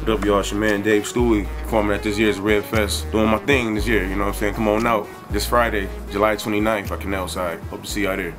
What up, y'all? It's your man Dave Stewy, performing at this year's RibFest, doing my thing this year, you know what I'm saying? Come on out this Friday, July 29th at Canalside. Hope to see y'all there.